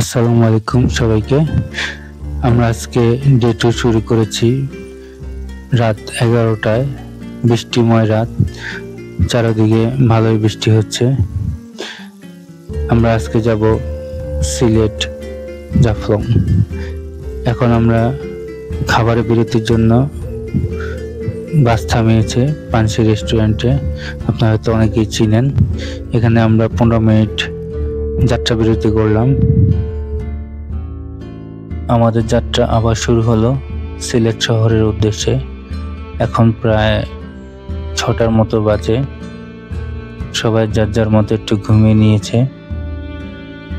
আসসালামু আলাইকুম সবাইকে। আমরা আজকে ডে টু শুরু করেছি। রাত এগারোটায় বৃষ্টিময় রাত। চারিদিকে ভালোই বৃষ্টি হচ্ছে। আমরা আজকে যাব সিলেট জাফলং। এখন আমরা খাবারের বিরতির জন্য বাস থামিয়েছে পানসি রেস্টুরেন্টে। আপনারা হয়তো অনেকেই চিনেন। এখানে আমরা পনেরো মিনিট যাত্রা বিরতি করলাম। আমাদের যাত্রা আবার শুরু হলো সিলেট শহরের উদ্দেশ্যে। এখন প্রায় ছটার মতো বাজে। সবাই যার যার মতো একটু ঘুমিয়ে নিয়েছে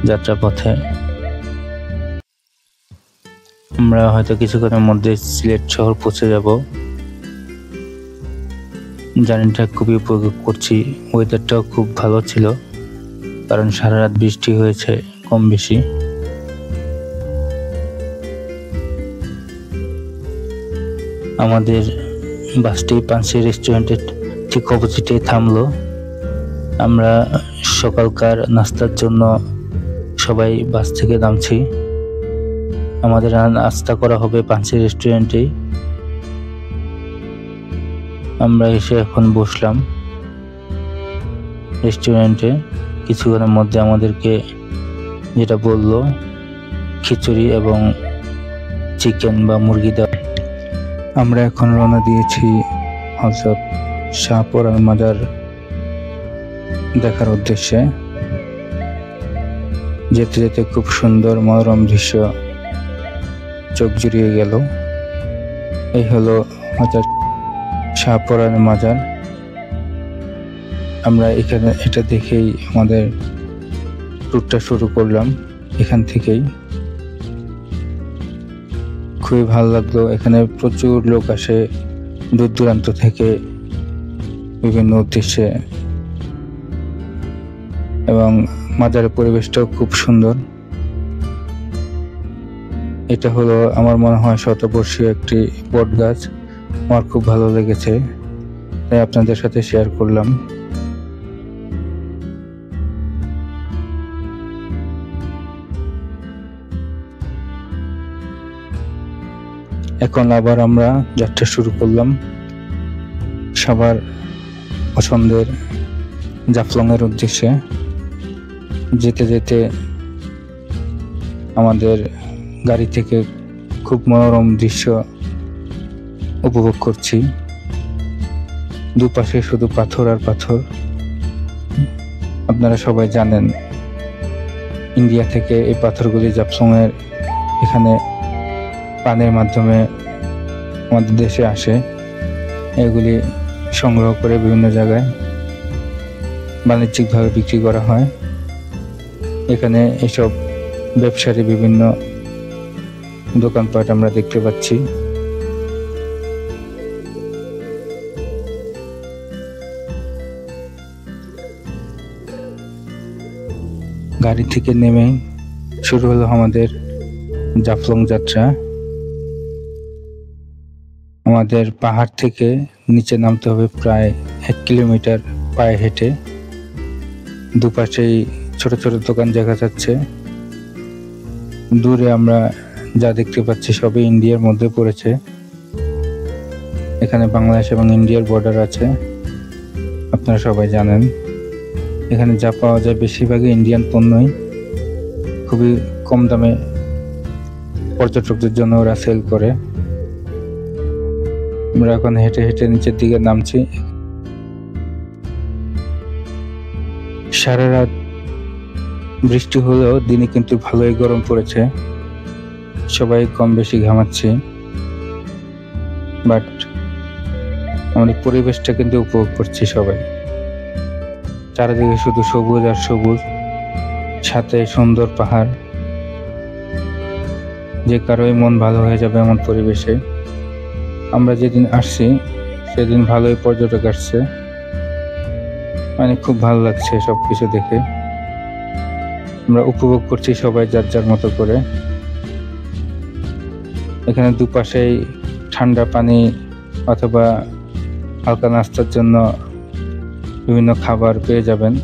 যাত্রাপথে। আমরা হয়তো কিছুক্ষণের মধ্যে সিলেট শহর পৌঁছে যাব। জার্নিটা খুবই উপভোগ করছি ওয়েদারটাও খুব ভালো ছিল। কারণ সারা রাত বৃষ্টি হয়েছে কম বেশি। আমাদের বাসটি পানসি রেস্টুরেন্টের ঠিক অপোজিটে থামলো। আমরা সকালকার নাস্তার জন্য সবাই বাস থেকে নামছি। আমাদের নাস্তা করা হবে পানসি রেস্টুরেন্টেই। আমরা এসে এখন বসলাম। রেস্টুরেন্টে কিছুক্ষণের মধ্যে আমাদেরকে যেটা বলল, খিচুড়ি এবং চিকেন বা মুরগি দেওয়া। আমরা এখন রওনা দিয়েছি হজরত শাহপুরান মাজার দেখার উদ্দেশ্যে। যেতে যেতে খুব সুন্দর মনোরম দৃশ্য চোখ জুড়িয়ে গেল। এই হলো হজরত শাহপুরান মাজার আমরা এখানে এটা দেখেই আমাদের ট্যুরটা শুরু করলাম, এখান থেকেই। খুবই ভালো লাগল, এখানে প্রচুর লোক আসে দূর দূরান্ত থেকে বিভিন্ন উদ্দেশ্যে। এবং মাজারের পরিবেশটাও খুব সুন্দর। এটা হলো আমার মনে হয় শতবর্ষীয় একটি বট গাছ আমার খুব ভালো লেগেছে, তাই আপনাদের সাথে শেয়ার করলাম। এখন আবার আমরা যাত্রা শুরু করলাম। সবার পছন্দের জাফলংয়ের উদ্দেশ্যে। যেতে যেতে আমাদের গাড়ি থেকে খুব মনোরম দৃশ্য উপভোগ করছি। দুপাশে শুধু পাথর আর পাথর। আপনারা সবাই জানেন, ইন্ডিয়া থেকে এই পাথরগুলি জাফলংয়ের এখানে পানের মাধ্যমে আমাদের দেশে আসে। এগুলি সংগ্রহ করে বিভিন্ন জায়গায় বাণিজ্যিকভাবে বিক্রি করা হয়। এখানে এসব ব্যবসারী বিভিন্ন দোকানপাট আমরা দেখতে পাচ্ছি। গাড়ি থেকে নেমে শুরু হলো আমাদের জাফলং যাত্রা। আমাদের পাহাড় থেকে নিচে নামতে হবে প্রায় এক কিলোমিটার পায়ে হেঁটে। দুপাশেই ছোট ছোট দোকান দেখা যাচ্ছে। দূরে আমরা যা দেখতে পাচ্ছি সবই ইন্ডিয়ার মধ্যে পড়েছে। এখানে বাংলাদেশ এবং ইন্ডিয়ার বর্ডার আছে। আপনারা সবাই জানেন। এখানে যা পাওয়া যায় বেশিরভাগই ইন্ডিয়ান পণ্যই। খুবই কম দামে পর্যটকদের জন্য ওরা সেল করে। আমরা এখন হেঁটে হেঁটে নিচের দিকে নামছি। সারা রাত বৃষ্টি হলেও দিনে কিন্তু ভালোই গরম পড়েছে। সবাই কম বেশি ঘামাচ্ছি। বাট আমাদের পরিবেশটা কিন্তু উপভোগ করছি সবাই। চারিদিকে শুধু সবুজ আর সবুজ, সাথে সুন্দর পাহাড়। যে কারোই মন ভালো হয়ে যাবে এমন পরিবেশে। আমরা যেদিন আসছি, সেদিন ভালোই পর্যটক আসছে। মানে খুব ভালো লাগছে সব কিছু দেখে। আমরা উপভোগ করছি সবাই যার যার মতো করে। এখানে দুপাশেই ঠান্ডা পানি অথবা হালকা নাস্তার জন্য বিভিন্ন খাবার পেয়ে যাবেন।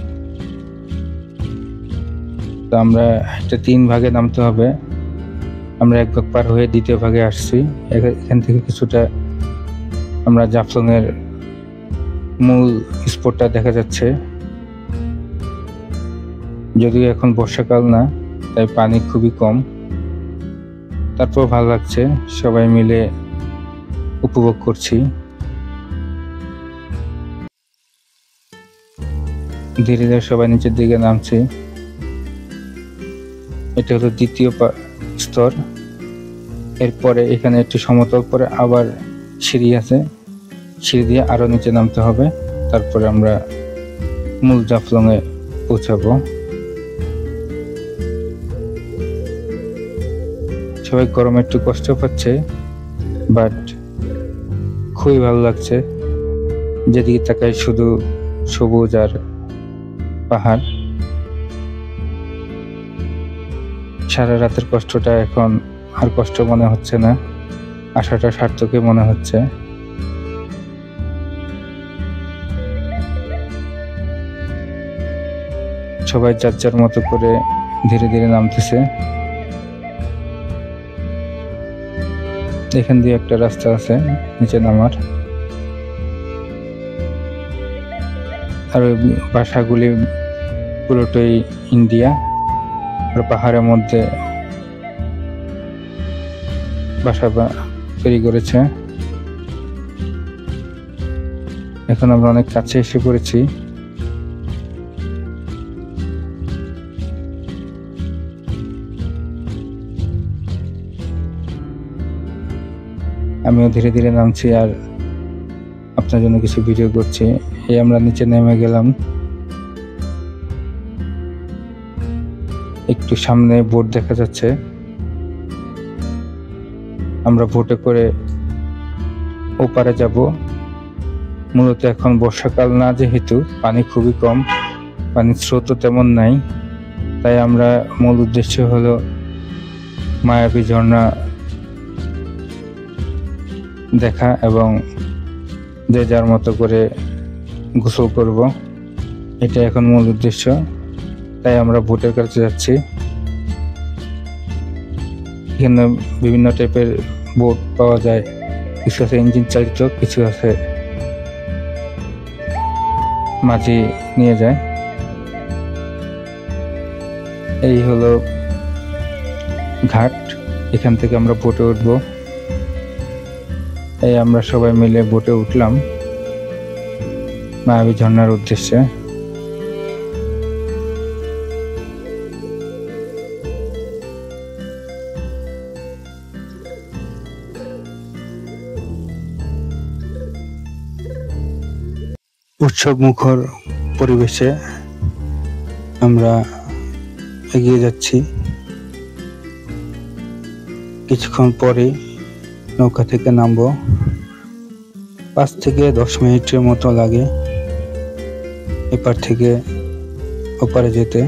তো আমরা একটা তিন ভাগে নামতে হবে। আমরা এক ভাগ পার হয়ে দ্বিতীয় ভাগে আসছি। এখান থেকে কিছুটা আমরা জাফলংয়ের মূল স্পটটা দেখা যাচ্ছে। যদিও এখন বর্ষাকাল না, তাই পানি খুবই কম। তারপর ভালো লাগছে, সবাই মিলে উপভোগ করছি। ধীরে ধীরে সবাই নিচের দিকে নামছি। এটা হলো দ্বিতীয় স্তর। এরপরে এখানে একটি সমতল পরে আবার সিঁড়ি আছে। সিঁড়ি দিয়ে আরও নিচে নামতে হবে। তারপরে আমরা মূল জাফলং এ পৌঁছাবো। সবাই গরমে একটু কষ্ট পাচ্ছে, বাট খুবই ভালো লাগছে। যেদিকে তাকায় শুধু সবুজ আর পাহাড়। সারা রাতের কষ্টটা এখন আর কষ্ট মনে হচ্ছে না। আশাটা সার্থকই মনে হচ্ছে। সবাই যার যার মতো করে ধীরে ধীরে নামতেছে। এখান দিয়ে একটা রাস্তা আছে, নিচে নামার। আর ওই বাসাগুলি পুরোটাই ইন্ডিয়া। আর পাহাড়ের মধ্যে বাসা তৈরি করেছে। এখন আমরা অনেক কাছে এসে পড়েছি। আমিও ধীরে ধীরে নামছি আর আপনার জন্য কিছু ভিডিও করছি। এই আমরা নিচে নেমে গেলাম। একটু সামনে বোট দেখা যাচ্ছে। আমরা বোটে করে ওপারে যাব। মূলত এখন বর্ষাকাল না যেহেতু, পানি খুবই কম, পানির স্রোতও তেমন নাই। তাই আমরা মূল উদ্দেশ্য হলো মায়াবী ঝর্ণা দেখা এবং যে যার মতো করে গোসল করব। এটা এখন মূল উদ্দেশ্য। তাই আমরা বোটের কাছে যাচ্ছি। এখানে বিভিন্ন টাইপের বোট পাওয়া যায়। কিছু আছে ইঞ্জিন চালিত, কিছু আছে মাঝি নিয়ে যায়। এই হলো ঘাট। এখান থেকে আমরা বোটে উঠবো। এই আমরা সবাই মিলে বোটে উঠলাম। মায়াবী ঝর্ণার উদ্দেশ্যে। উৎসব মুখর পরিবেশে আমরা এগিয়ে যাচ্ছি। কিছুক্ষণ পরে নৌকা থেকে নামবো। পাঁচ থেকে দশ মিনিটের মতো লাগে এপার থেকে ওপারে যেতে।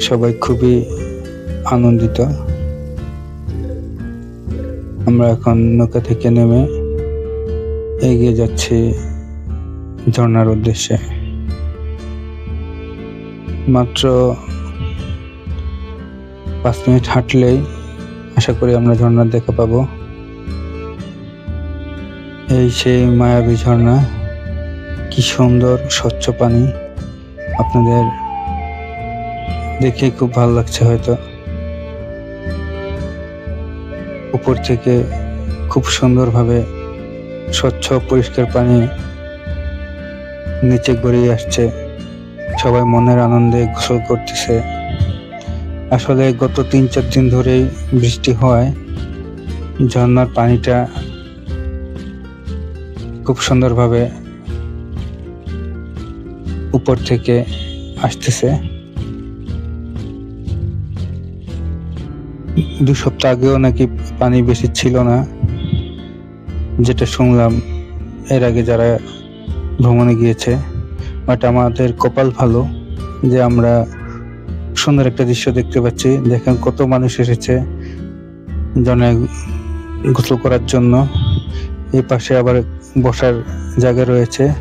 সবাই খুবই আনন্দিত। আমরা এখন নৌকা থেকে নেমে এগিয়ে যাচ্ছি ঝর্ণার উদ্দেশ্যে। মাত্র পাঁচ মিনিট হাঁটলেই আশা করি আমরা ঝর্ণার দেখা পাবো। এই সেই মায়াবী ঝর্ণা, কি সুন্দর, স্বচ্ছ পানি। আপনাদের দেখে খুব ভালো লাগছে হয়তো। উপর থেকে খুব সুন্দরভাবে স্বচ্ছ, পরিষ্কার পানি নিচে গড়িয়ে আসছে। সবাই মনের আনন্দে গোসল করতেছে। আসলে গত তিন, চার দিন ধরেই বৃষ্টি হওয়ায় ঝর্ণার পানিটা খুব সুন্দরভাবে উপর থেকে আসতেছে। দু সপ্তাহ আগেও নাকি পানি বেশি ছিল না। যেটা শুনলাম এর আগে যারা ভ্রমণে গিয়েছে বাট আমাদের কপাল ভালো যে আমরা সুন্দর একটা দৃশ্য দেখতে পাচ্ছি। দেখেন কত মানুষ এসেছে জনে গোসল করার জন্য। এই পাশে আবার বসার জায়গা রয়েছে।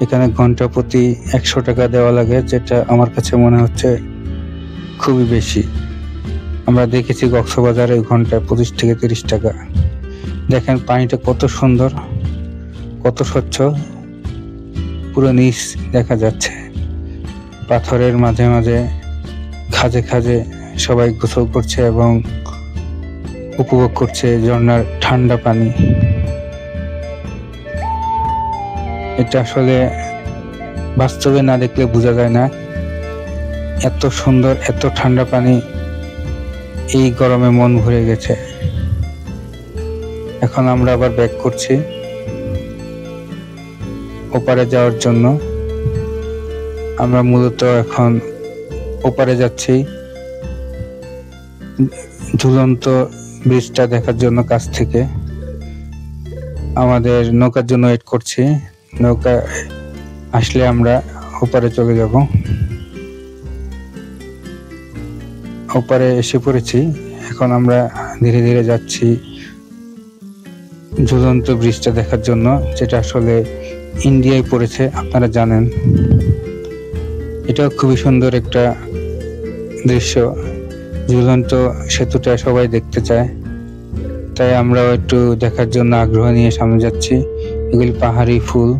এখানে ঘণ্টা প্রতি একশো টাকা দেওয়া লাগে, যেটা আমার কাছে মনে হচ্ছে খুবই বেশি। আমরা দেখেছি কক্সবাজারে ঘন্টায় পঁচিশ থেকে তিরিশ টাকা। দেখেন, পানিটা কত সুন্দর, কত স্বচ্ছ। পুরো নিচ দেখা যাচ্ছে। পাথরের মাঝে মাঝে খাজে খাজে সবাই গোসল করছে এবং উপভোগ করছে ঝর্নার ঠান্ডা পানি। এটা আসলে বাস্তবে না দেখলে বোঝা যায় না। এত সুন্দর, এত ঠান্ডা পানি এই গরমে মন ভরে গেছে। এখন আমরা আবার ব্যাক করছি। ওপারে যাওয়ার জন্য। আমরা মূলত এখন ওপারে যাচ্ছি। ঝুলন্ত ব্রিজটা দেখার জন্য কাছ থেকে। আমাদের নৌকার জন্য ওয়েট করছি। নৌকা আসলে আমরা ওপারে চলে যাব। ওপারে এসে পড়েছি। এখন আমরা ধীরে ধীরে যাচ্ছি। ঝুলন্ত ব্রিজটা দেখার জন্য, যেটা আসলে ইন্ডিয়ায় পড়েছে, আপনারা জানেন। এটাও খুবই সুন্দর একটা দৃশ্য। ঝুলন্ত সেতুটা সবাই দেখতে চায়। তাই আমরাও একটু দেখার জন্য আগ্রহ নিয়ে সামনে যাচ্ছি। এগুলি পাহাড়ি ফুল।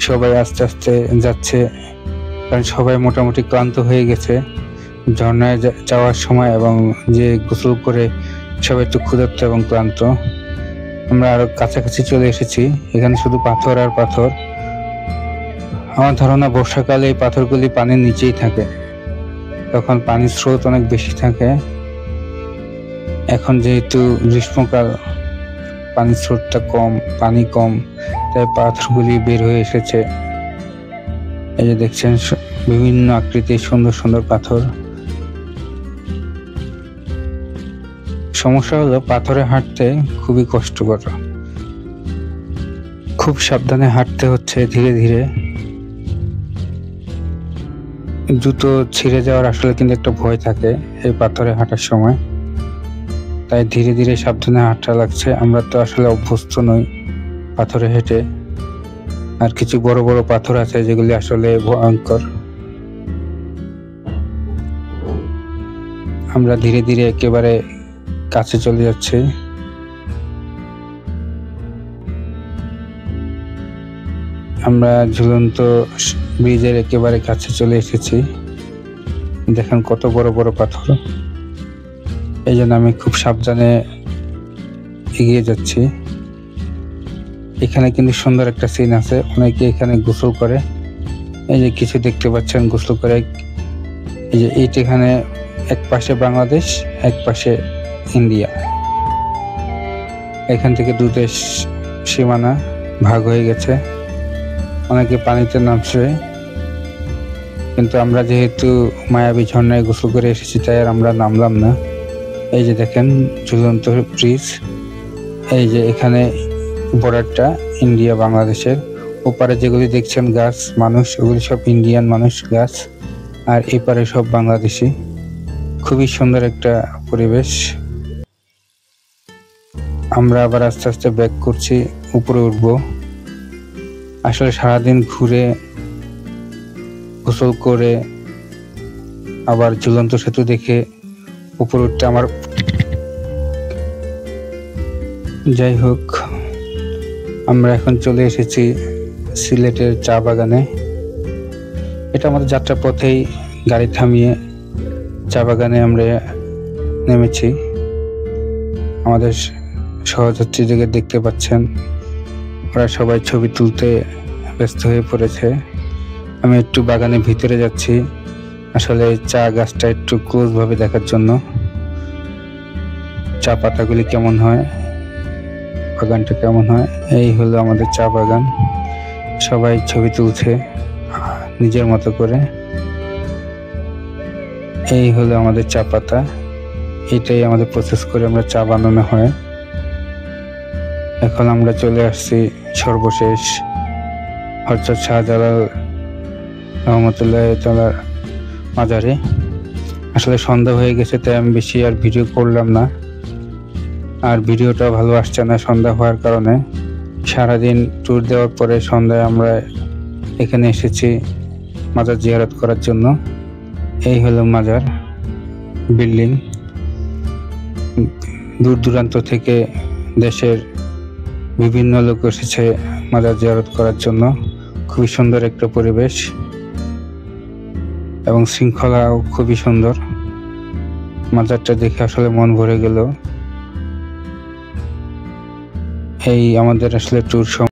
সবাই আস্তে আস্তে যাচ্ছে। কারণ সবাই মোটামুটি ক্লান্ত হয়ে গেছে। ঝর্ণায় যাওয়ার সময় এবং যে গোসল করে সবাই একটু ক্ষুধার্ত এবং ক্লান্ত, আমরা আরও কাছাকাছি চলে এসেছি। এখানে শুধু পাথর আর পাথর। আমার ধারণা বর্ষাকালে এই পাথরগুলি পানির নিচেই থাকে। তখন পানির স্রোত অনেক বেশি থাকে। এখন যেহেতু গ্রীষ্মকাল, পানির স্রোতটা কম, পানি কম, তাই পাথরগুলি বের হয়ে এসেছে। এই যে দেখছেন বিভিন্ন আকৃতির সুন্দর সুন্দর পাথর। সমস্যা হলো পাথরে হাঁটতে খুবই কষ্টকর। খুব সাবধানে হাঁটতে হচ্ছে ধীরে ধীরে। জুতো ছিঁড়ে যাওয়ার আসলে কিন্তু একটা ভয় থাকে এই পাথরে হাঁটার সময়। তাই ধীরে ধীরে সাবধানে হাঁটা লাগছে। আমরা তো আসলে অভ্যস্ত নই পাথরে হেঁটে। আর কিছু বড় বড় পাথর আছে যেগুলি আসলে ভয়ঙ্কর। আমরা ধীরে ধীরে একেবারে কাছে চলে যাচ্ছে। আমরা ঝুলন্ত ব্রিজের একেবারে কাছে চলে এসেছি। দেখেন কত বড় বড় পাথর। এই জন্য আমি খুব সাবধানে এগিয়ে যাচ্ছি। এখানে কিন্তু সুন্দর একটা সিন আছে। অনেকে এখানে গোসল করে। এই যে কিছু দেখতে পাচ্ছেন গোসল করে। এই যে এইটা এখানে এক পাশে বাংলাদেশ এক পাশে ইন্ডিয়া। এখান থেকে দু দেশ সীমানা ভাগ হয়ে গেছে। অনেকে পানিতে নামছে। কিন্তু আমরা যেহেতু মায়াবী ঝর্ণায় গোসল করে এসেছি, তাই আর আমরা নামলাম না। এই যে দেখেন, ঝুলন্ত ব্রিজ। এই যে এখানে বর্ডারটা ইন্ডিয়া, বাংলাদেশের। ওপারে যেগুলি দেখছেন, গাছ, মানুষ, ওগুলি সব ইন্ডিয়ান মানুষ, গাছ। আর এপারে সব বাংলাদেশি। খুবই সুন্দর একটা পরিবেশ। আমরা আবার আস্তে আস্তে ব্যাক করছি, উপরে উঠবো। আসলে সারাদিন ঘুরে, গোসল করে, আবার ঝুলন্ত সেতু দেখে উপরে উঠতে আমার যাই হোক, আমরা এখন চলে এসেছি সিলেটের চা বাগানে। এটা আমাদের যাত্রা পথেই গাড়ি থামিয়ে চা বাগানে আমরা নেমেছি। আমাদের সহযাত্রীদেরকে দেখতে পাচ্ছেন। ওরা সবাই ছবি তুলতে ব্যস্ত হয়ে পড়েছে। আমি একটু বাগানের ভিতরে যাচ্ছি। আসলে চা গাছটা একটু ক্লোজ ভাবে দেখার জন্য। চা পাতাগুলি কেমন হয়? বাগানটা কেমন হয়? এই হলো আমাদের চা বাগান। সবাই ছবি তুলছে নিজের মতো করে। এই হলো আমাদের চা পাতা। এটাই আমাদের প্রসেস করে আমরা চা বানানো হয়। এখন আমরা চলে আসছি সর্বশেষ অর্থাৎ শাহজালাল রহমতুল্লাহ তালার মাজারে। আসলে সন্ধ্যা হয়ে গেছে, তাই আমি বেশি আর ভিডিও করলাম না। আর ভিডিওটা ভালো আসছে না সন্ধ্যা হওয়ার কারণে। সারাদিন ট্যুর দেওয়ার পরে সন্ধ্যায় আমরা এখানে এসেছি মাজার জিয়ারত করার জন্য। এই হলো মাজার বিল্ডিং। দূর দূরান্ত থেকে দেশের বিভিন্ন লোক এসেছে মাজার জিয়ারত করার জন্য। খুবই সুন্দর একটা পরিবেশ এবং শৃঙ্খলাও খুবই সুন্দর। মাজারটা দেখে আসলে মন ভরে গেল। এই আমাদের আসলে ট্যুর